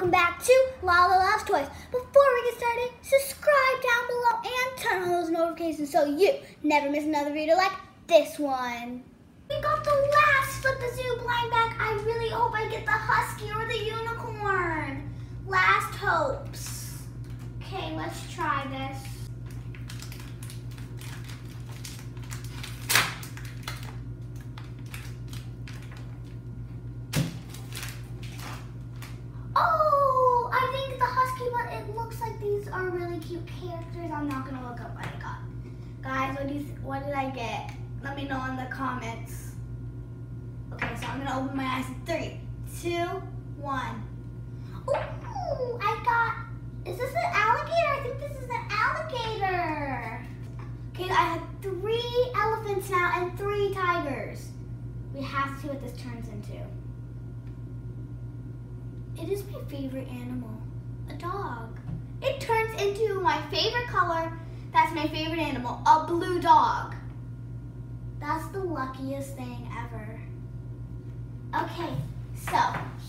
welcome back to Lala Loves Toys. Before we get started, subscribe down below and turn on those notifications so you never miss another video like this one. We got the last Flip a Zoo blind bag. I really hope I get the Husky or the Unicorn. Last hopes. Okay, let's try this. Oh, I think the Husky, but it looks like these are really cute characters. I'm not gonna look up what I got. Guys, what, did I get? Let me know in the comments. Okay, so I'm gonna open my eyes in three, two, one. Ooh, I got, is this an alligator? I think this is an alligator. Okay, I have three elephants now and three tigers. We have to see what this turns into. It is my favorite animal, a dog. It turns into my favorite color. That's my favorite animal, a blue dog. That's the luckiest thing ever. Okay, so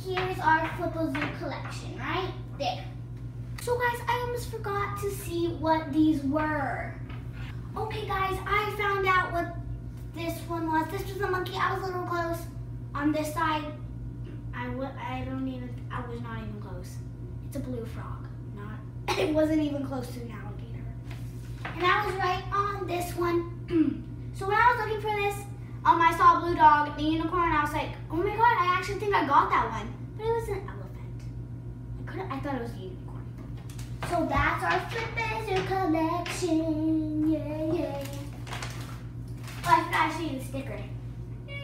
here's our Flip a Zoo collection, right there. So guys, I almost forgot to see what these were. Okay guys, I found out what this one was. This was a monkey, I was a little close. On this side, I w I don't even, I was not even close. It's a blue frog, not, it wasn't even close to alligator. And I was right on this one. so when I was looking for this, um, I saw a blue dog, the unicorn, I was like, oh my god, I actually think I got that one. But it was an elephant. I couldn't, I thought it was a unicorn. So that's our Flip collection, yeah, yeah. Oh, I forgot to show you the sticker.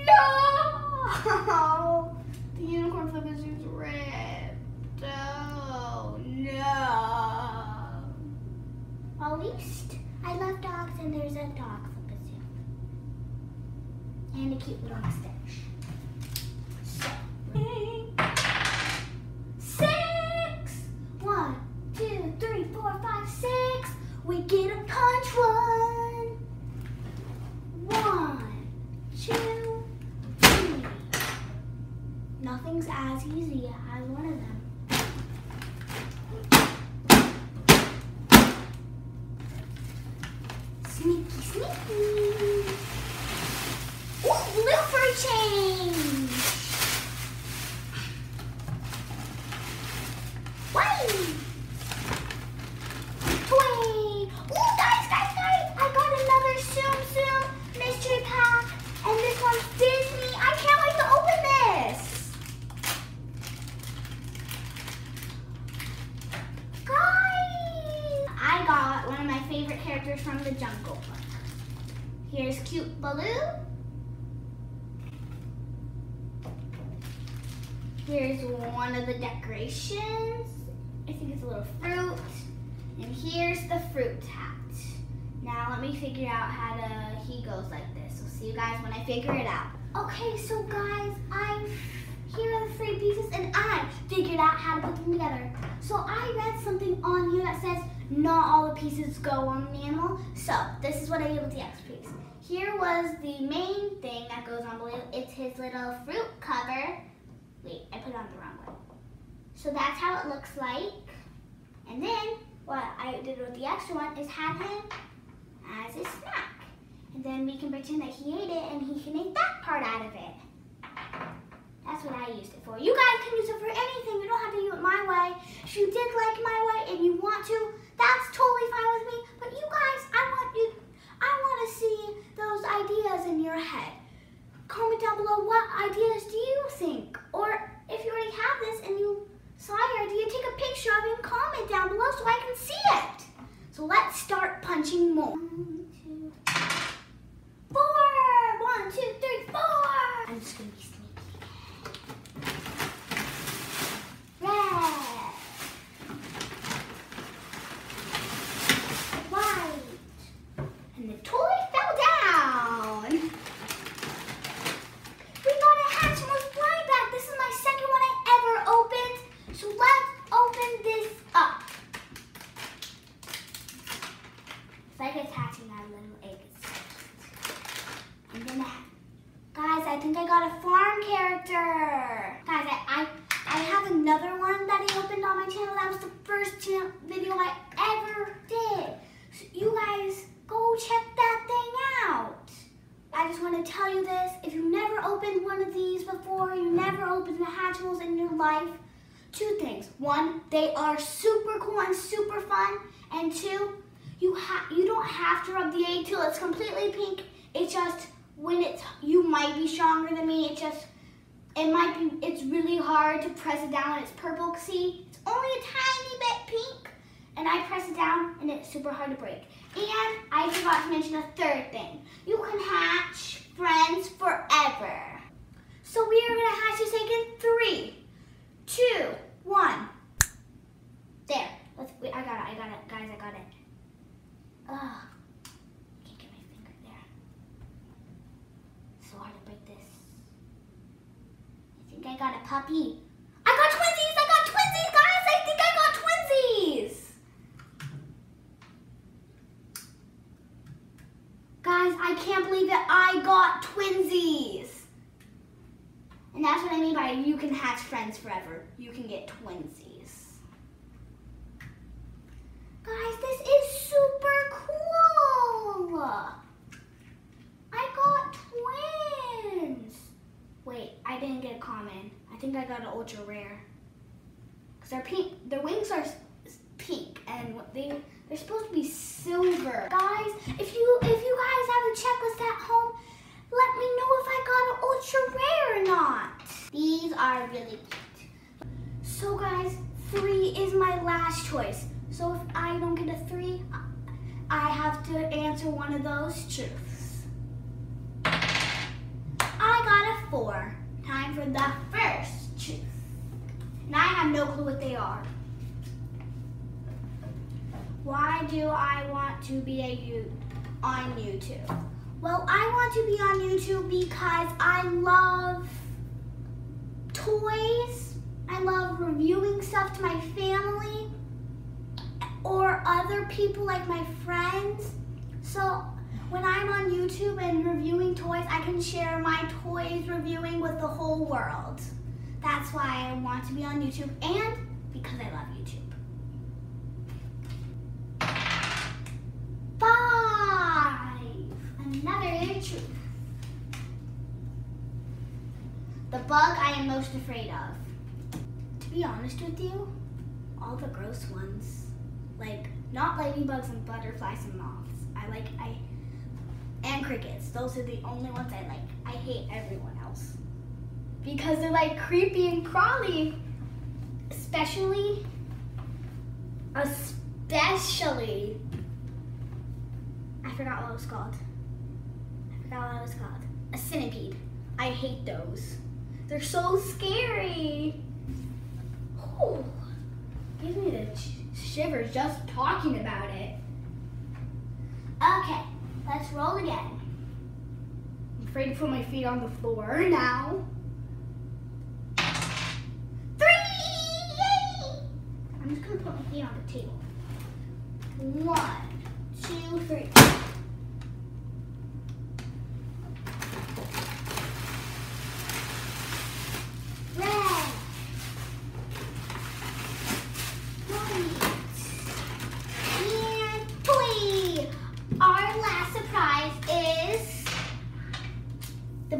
No! The unicorn flip is red. Oh no. At least and there's a dog flip And a cute little mustache. So, six. One, two, three, four, five, six. We get a punch one. One, two, three. Nothing's as easy as one of them. Sneaky. Ooh, Looper change. Whee! Twing! Ooh, guys, guys, guys! I got another mystery pack, and this one's Disney. I can't wait to open this! Guys! I got one of my favorite characters from the Jungle Book. Here's cute Baloo. Here's one of the decorations. I think it's a little fruit. And here's the fruit hat. Now let me figure out how to, he goes like this. We'll see you guys when I figure it out. Okay, so guys, I've, here are the three pieces and I figured out how to put them together. So I read something on here that says not all the pieces go on the animal. So this is what I did with the. Here was the main thing that goes on Baloo. It's his little fruit cover. Wait, I put it on the wrong one. So that's how it looks like. And then what I did with the extra one is have him as a snack. And then we can pretend that he ate it and he can eat that part out of it. That's what I used it for. You guys can use it for anything. You don't have to do it my way. If you did like my way and you want to, that's totally fine with me. But you guys, I want you, I want to see those ideas in your head. Comment down below what ideas do you think? Or if you already have this and you saw your idea, take a picture of it and comment down below so I can see it. So let's start punching more. One, two, four. One, two, three, four. I'm just gonna be sneaky. another one that I opened on my channel. That was the first video I ever did. So you guys go check that thing out. I just want to tell you this. If you never opened one of these before, you never opened the Hatchimals in your life, two things. One, they are super cool and super fun. And two, you, you don't have to rub the egg till it's completely pink. It just, when it's, you might be stronger than me. It just, it might be, it's really hard to press it down it's purple. See, it's only a tiny bit pink. And I press it down and it's super hard to break. And I forgot to mention a third thing. You can hatch friends forever. So we are gonna hatch this egg in three, two, one. There. Let's. Wait, I got it. I got it, guys. I got it. Ugh. Can't get my finger there. So hard to break this. I think I got a puppy. I got twinsies! I got twinsies, guys! I think I got twinsies! Guys, I can't believe that I got twinsies. And that's what I mean by you can hatch friends forever. You can get twinsies. Guys, this is super cool. I got twins. Wait, I didn't get a common. I think I got an ultra rare. Because their pink, their wings are pink and they they're supposed to be silver. Guys, if you if you guys have a checklist at home, let me know if I got an ultra rare or not. These are really cute. So guys, three is my last choice. So if I don't get a three, I have to answer one of those truths. I got a four. Time for the first truth. And I have no clue what they are. Why do I want to be a you on YouTube? Well, I want to be on YouTube because I love toys. I love reviewing stuff to my family or other people like my friends. So when I'm on YouTube and reviewing toys, I can share my toys reviewing with the whole world. That's why I want to be on YouTube and because I love YouTube. The bug I am most afraid of. To be honest with you, all the gross ones. Like, not ladybugs and butterflies and moths. I like, I, and crickets. Those are the only ones I like. I hate everyone else. Because they're like creepy and crawly. Especially, especially, I forgot what it was called it was called. A centipede. I hate those. They're so scary. Ooh, gives me the shivers just talking about it. Okay, let's roll again. I'm afraid to put my feet on the floor now. Three! Yay! I'm just gonna put my feet on the table. One, two, three.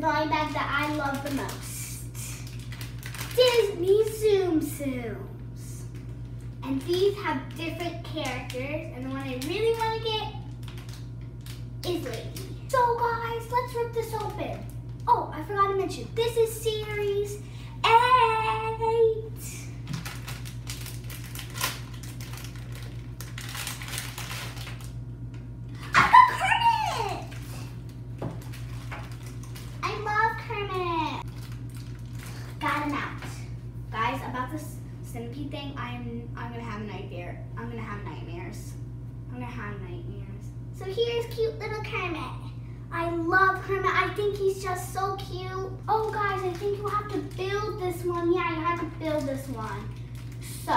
Body bag that I love the most. Disney Tsum Tsums. And these have different characters, and the one I really want to get is Lady. So guys, let's rip this open. Oh, I forgot to mention, this is series centipede thing, I'm I'm gonna have nightmare. I'm gonna have nightmares. I'm gonna have nightmares. So here's cute little Kermit. I love Kermit. I think he's just so cute. Oh guys, I think you have to build this one. Yeah, you have to build this one. So,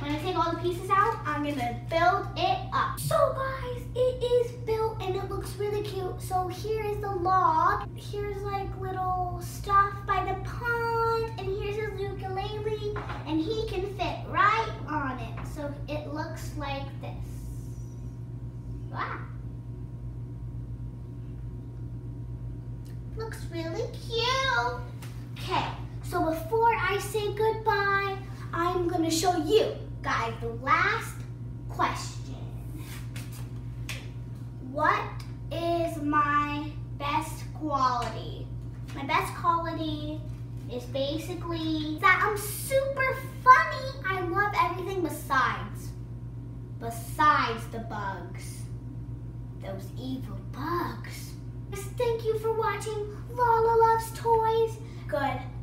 when I take all the pieces out, I'm gonna build it up. So guys, it is built and it looks really cute. So here is the log. Here's like little stuff by the pond and here's his ukulele and he can fit right on it. So it looks like this. Wow. Looks really cute. Okay, so before I say goodbye, I'm gonna show you guys the last question. What is my best quality? My best quality is basically that I'm super funny. I love everything besides, besides the bugs. Those evil bugs. Thank you for watching Lala Loves Toys. Goodbye.